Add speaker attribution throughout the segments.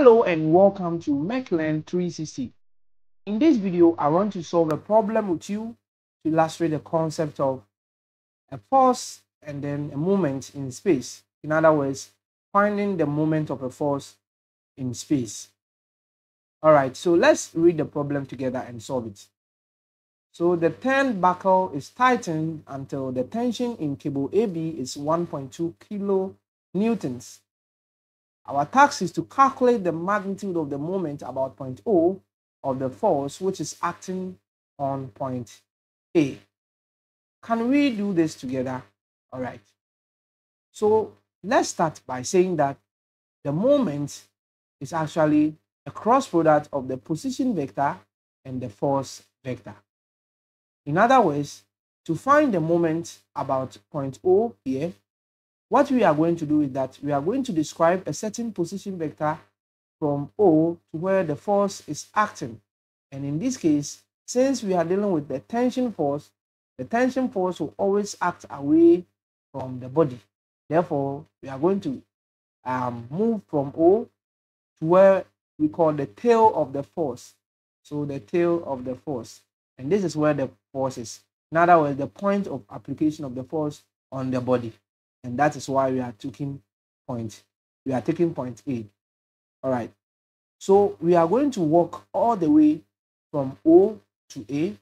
Speaker 1: Hello and welcome to MechLearn 360. In this video, I want to solve a problem with you to illustrate the concept of a force and then a moment in space. In other words, finding the moment of a force in space. All right, so let's read the problem together and solve it. So the turn buckle is tightened until the tension in cable AB is 1.2 kilo newtons our task is to calculate the magnitude of the moment about point O of the force which is acting on point A. Can we do this together? All right. So let's start by saying that the moment is actually a cross product of the position vector and the force vector. In other words, to find the moment about point O here, what we are going to do is that we are going to describe a certain position vector from O to where the force is acting. And in this case, since we are dealing with the tension force, the tension force will always act away from the body. Therefore, we are going to um, move from O to where we call the tail of the force. So the tail of the force. And this is where the force is. In other words, the point of application of the force on the body and that is why we are taking point we are taking point a. All right. So we are going to walk all the way from o to a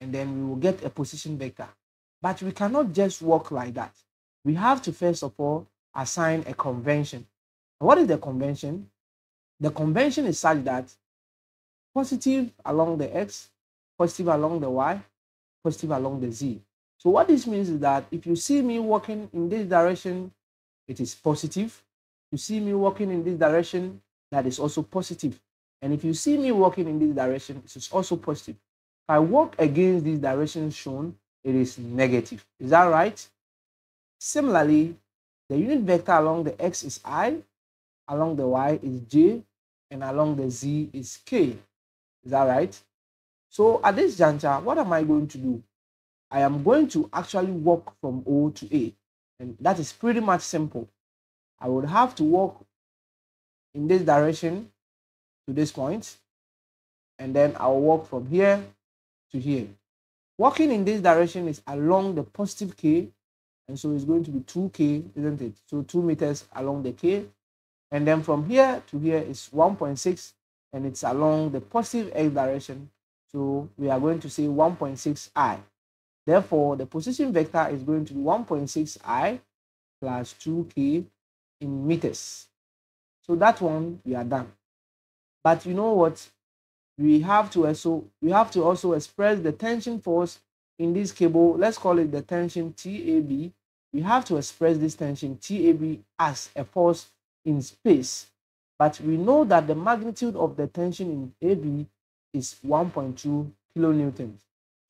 Speaker 1: and then we will get a position vector but we cannot just walk like that. We have to first of all assign a convention. What is the convention? The convention is such that positive along the x positive along the y positive along the z so what this means is that if you see me walking in this direction, it is positive. You see me walking in this direction, that is also positive. And if you see me walking in this direction, it is also positive. If I walk against this direction shown, it is negative. Is that right? Similarly, the unit vector along the x is i, along the y is j, and along the z is k. Is that right? So at this juncture, what am I going to do? I am going to actually walk from O to A. And that is pretty much simple. I would have to walk in this direction to this point. And then I'll walk from here to here. Walking in this direction is along the positive K. And so it's going to be 2K, isn't it? So 2 meters along the K. And then from here to here is 1.6 and it's along the positive X direction. So we are going to say 1.6 I. Therefore, the position vector is going to be 1.6i plus 2k in meters. So that one we are done. But you know what? We have to also we have to also express the tension force in this cable. Let's call it the tension TAB. We have to express this tension TAB as a force in space. But we know that the magnitude of the tension in AB is 1.2 kilonewtons.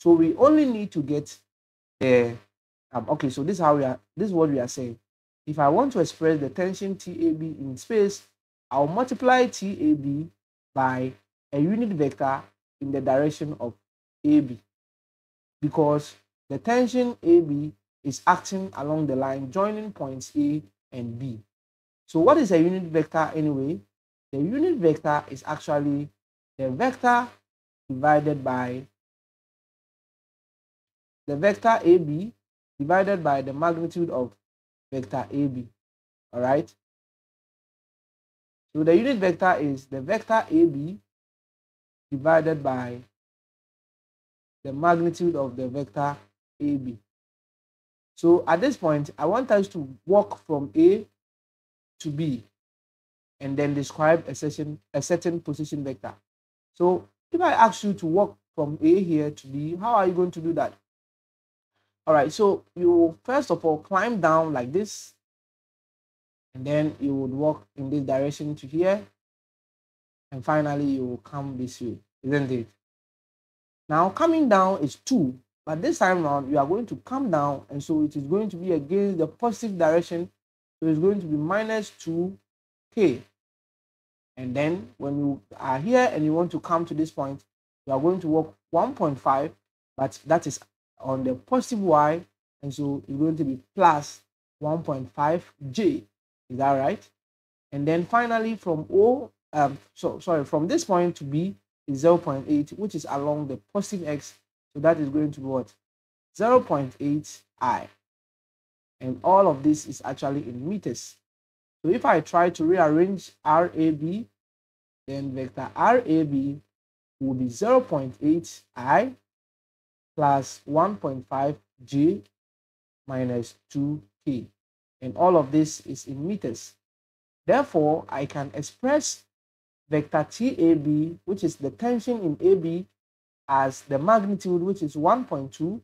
Speaker 1: So we only need to get the um, okay. So this is how we are. This is what we are saying. If I want to express the tension TAB in space, I'll multiply TAB by a unit vector in the direction of AB because the tension AB is acting along the line joining points A and B. So what is a unit vector anyway? The unit vector is actually the vector divided by the vector AB divided by the magnitude of vector AB. All right. So the unit vector is the vector AB divided by the magnitude of the vector AB. So at this point, I want us to walk from A to B and then describe a certain, a certain position vector. So if I ask you to walk from A here to B, how are you going to do that? All right so you first of all climb down like this and then you would walk in this direction to here and finally you will come this way isn't it? Now coming down is two but this time around you are going to come down and so it is going to be against the positive direction. So it's going to be minus 2k and then when you are here and you want to come to this point you are going to walk 1.5 but that is on the positive y, and so it's going to be plus 1.5j. Is that right? And then finally, from O um so sorry from this point to b is 0.8 which is along the positive x. So that is going to be what? 0.8 i. And all of this is actually in meters. So if i try to rearrange rab then vector rab will be 0.8 i plus 1.5 j minus 2k and all of this is in meters therefore i can express vector TAB, which is the tension in AB, as the magnitude, which is 1.2,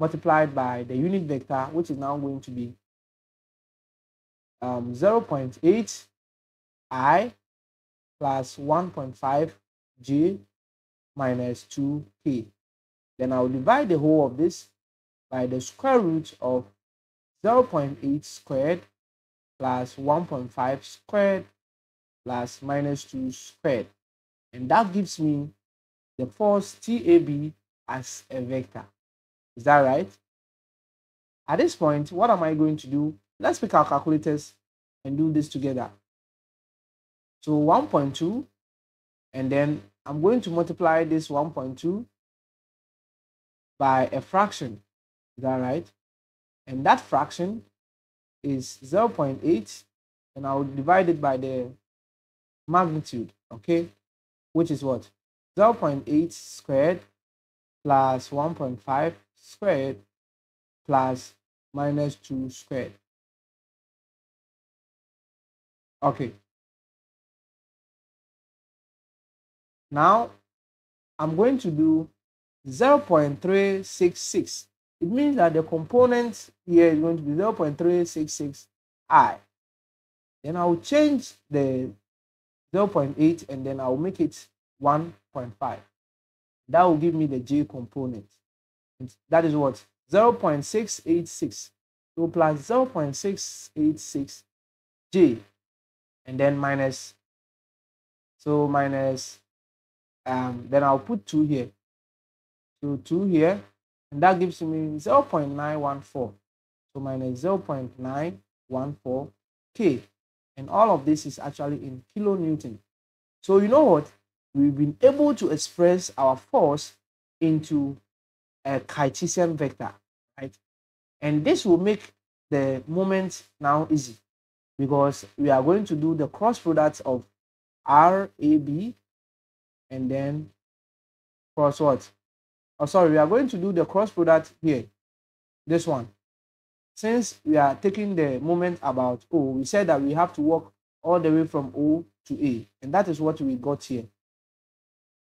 Speaker 1: multiplied by the unit vector, which is now going to be um, 0.8 I plus 1.5 J minus 2K. Then I'll divide the whole of this by the square root of 0.8 squared plus 1.5 squared plus minus 2 squared. And that gives me the force TAB as a vector. Is that right? At this point, what am I going to do? Let's pick our calculators and do this together. So 1.2, and then I'm going to multiply this 1.2 by a fraction. Is that right? And that fraction is 0.8, and I'll divide it by the magnitude, okay, which is what? 0 0.8 squared plus 1.5 squared plus minus 2 squared. Okay. Now, I'm going to do 0 0.366. It means that the component here is going to be 0.366 i. Then I will change the 0.8 and then I'll make it 1.5. That will give me the J component. And that is what? 0.686. So plus 0.686 J and then minus. So minus, um, then I'll put 2 here. So 2 here and that gives me 0.914. So minus 0.914 K and all of this is actually in kilonewton. So you know what? We've been able to express our force into a Cartesian vector, right? And this will make the moment now easy because we are going to do the cross product of RAB and then cross what? Oh, sorry, we are going to do the cross product here. This one since we are taking the moment about O, we said that we have to walk all the way from O to A, and that is what we got here.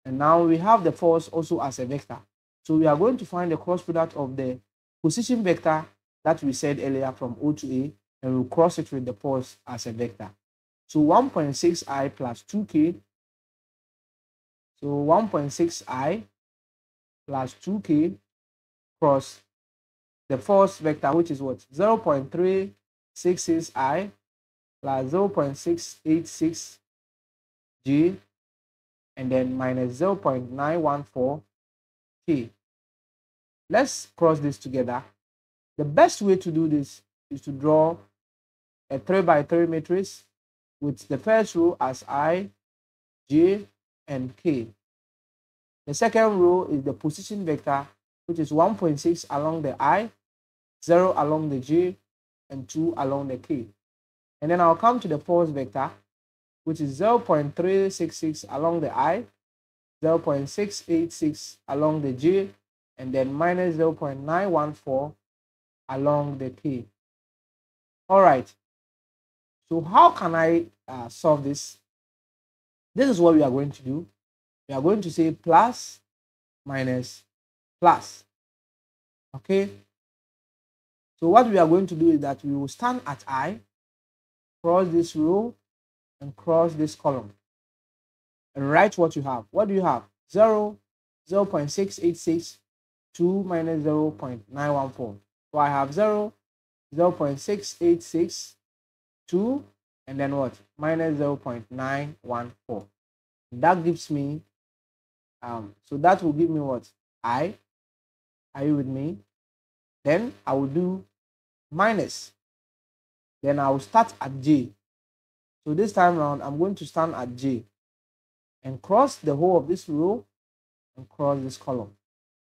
Speaker 1: And now we have the force also as a vector. So we are going to find the cross product of the position vector that we said earlier from O to A, and we'll cross it with the force as a vector. So 1.6i plus 2k. So 1.6i plus 2k cross the force vector, which is what? 0 0.366i plus 0 0.686 g and then minus 0 0.914 k. Let's cross this together. The best way to do this is to draw a 3 by 3 matrix with the first row as i, j, and k. The second row is the position vector, which is 1.6 along the i, 0 along the j, and 2 along the k. And then I'll come to the force vector, which is 0 0.366 along the i, 0 0.686 along the j, and then minus 0 0.914 along the k. All right. So how can I uh, solve this? This is what we are going to do. We are going to say plus minus plus. Okay. So what we are going to do is that we will stand at I, cross this row, and cross this column. And write what you have. What do you have? 0, 0 0.686, 2 minus 0 0.914. So I have 0, 0 0.686, 2, and then what? Minus 0 0.914. That gives me, um, so that will give me what? I. Are you with me? Then I will do minus. Then I will start at J. So this time around, I'm going to stand at J and cross the whole of this row and cross this column.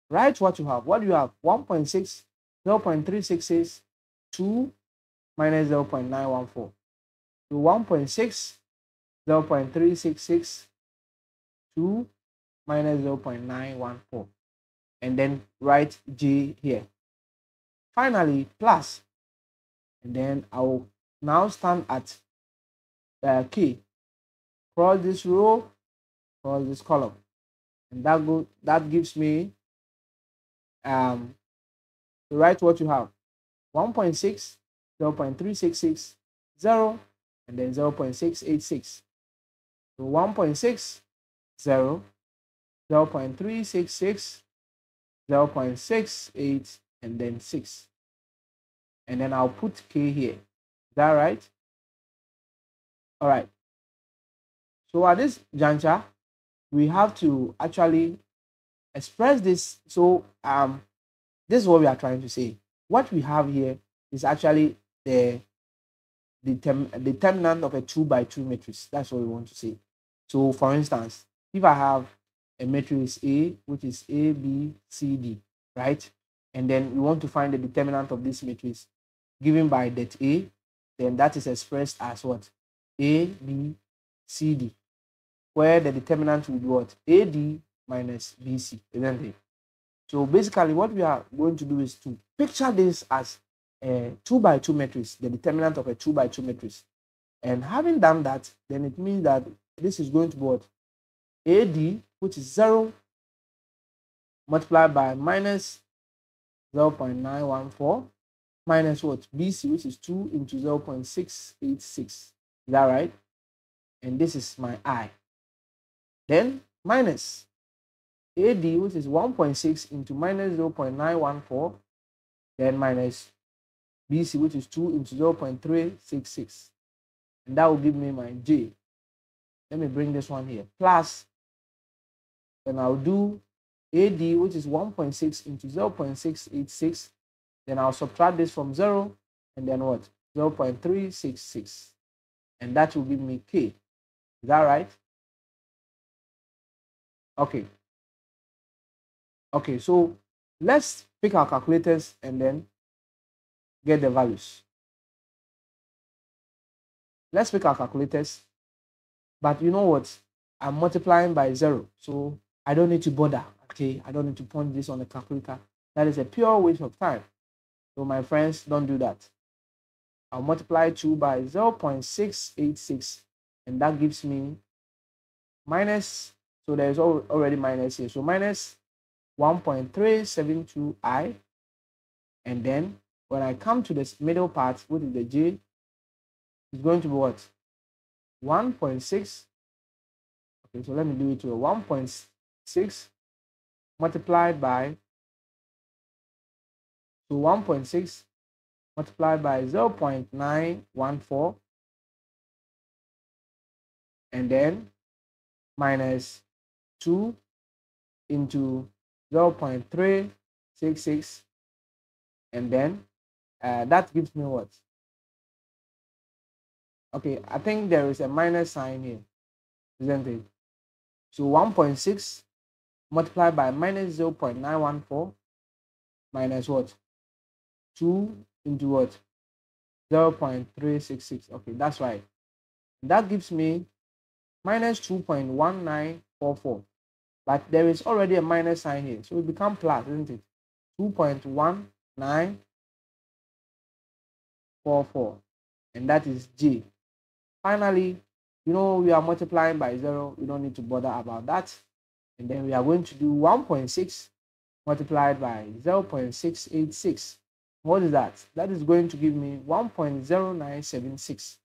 Speaker 1: Write what you have. What do you have? 1.6, 0 0.366, 2 minus 0 0.914. So 1.6, 0 0.366, 2 minus 0 0.914. And then write g here. Finally. And then I will now stand at uh, K. Cross this row, cross this column. And that go that gives me um to write what you have 1.6 0 0.366 0 and then 0 0.686 so 1.6 0 0 0.366 0 0.68 and then 6 and then I'll put K here is that right all right so at this juncture we have to actually express this. So um, this is what we are trying to say. What we have here is actually the the determinant of a two by two matrix. That's what we want to say. So for instance, if I have a matrix A, which is A, B, C, D, right? And then we want to find the determinant of this matrix given by that A, then that is expressed as what? A, B, C, D, where the determinant will be what? AD minus BC, isn't it? So basically what we are going to do is to picture this as a 2 by 2 matrix, the determinant of a 2 by 2 matrix. And having done that, then it means that this is going to be what? AD, which is 0, multiplied by minus 0 0.914, minus what? BC, which is 2 into 0 0.686. Is that right? And this is my I. Then minus AD, which is 1.6 into minus 0.914, then minus BC, which is 2 into 0.366. And that will give me my J. Let me bring this one here. Plus, then I'll do AD, which is 1.6 into 0.686. Then I'll subtract this from 0, and then what? 0.366. And that will give me K. Is that right? Okay. Okay, so let's pick our calculators and then get the values. Let's pick our calculators. But you know what? I'm multiplying by zero. So I don't need to bother. Okay, I don't need to punch this on the calculator. That is a pure waste of time. So my friends, don't do that. I'll multiply 2 by 0 0.686 and that gives me minus, so there's already minus here. So minus 1.372i. And then when I come to this middle part, is the j, it's going to be what? 1.6. Okay, so let me do it to a 1.6 multiplied by so 1.6 multiplied by 0 0.914 and then minus 2 into 0.366 and then uh, that gives me what? Okay i think there is a minus sign here isn't it? So 1.6 multiplied by minus 0.914 minus what 2 into what 0.366 okay that's right that gives me minus 2.1944 but there is already a minus sign here. So it becomes plus, isn't it? 2.1944. And that is G. Finally, you know, we are multiplying by 0. We don't need to bother about that. And then we are going to do 1.6 multiplied by 0 0.686. What is that? That is going to give me 1.0976.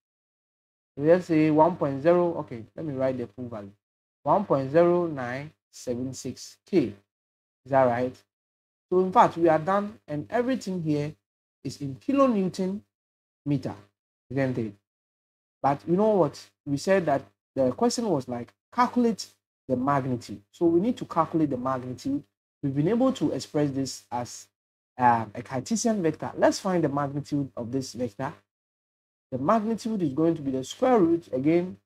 Speaker 1: So let's say 1.0. Okay, let me write the full value. 1.09 76k. Is that right? So in fact, we are done and everything here is in kilonewton meter, isn't it? But you know what? We said that the question was like, calculate the magnitude. So we need to calculate the magnitude. We've been able to express this as um, a Cartesian vector. Let's find the magnitude of this vector. the magnitude is going to be the square root again.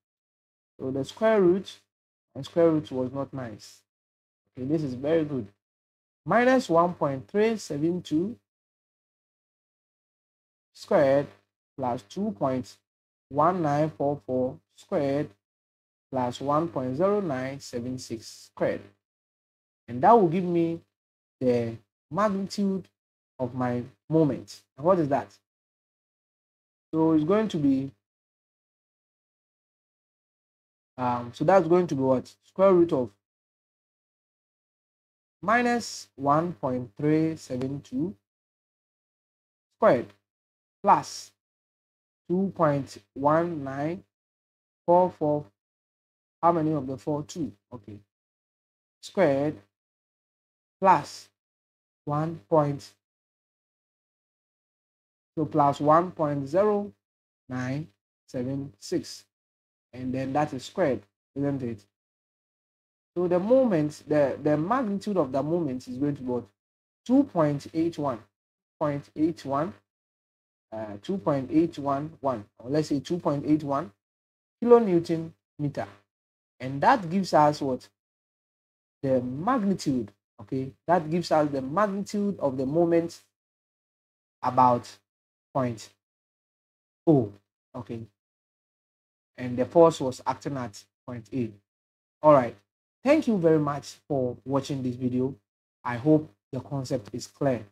Speaker 1: So the square root and square root was not nice. Okay, this is very good. Minus 1.372 squared plus 2.1944 squared plus 1.0976 squared. And that will give me the magnitude of my moment. And what is that? So it's going to be, um, so that's going to be what? Square root of minus 1.372 squared plus 2.1944 how many of the four? Two. Okay. Squared plus 1 point so plus 1.0976 and then that is squared isn't it? So the moment the the magnitude of the moment is going to be what? 2.81 0.81 uh, 2.811 or let's say 2.81 kilonewton meter and that gives us what? The magnitude okay? That gives us the magnitude of the moment about point o okay? And the force was acting at point a. All right thank you very much for watching this video. I hope the concept is clear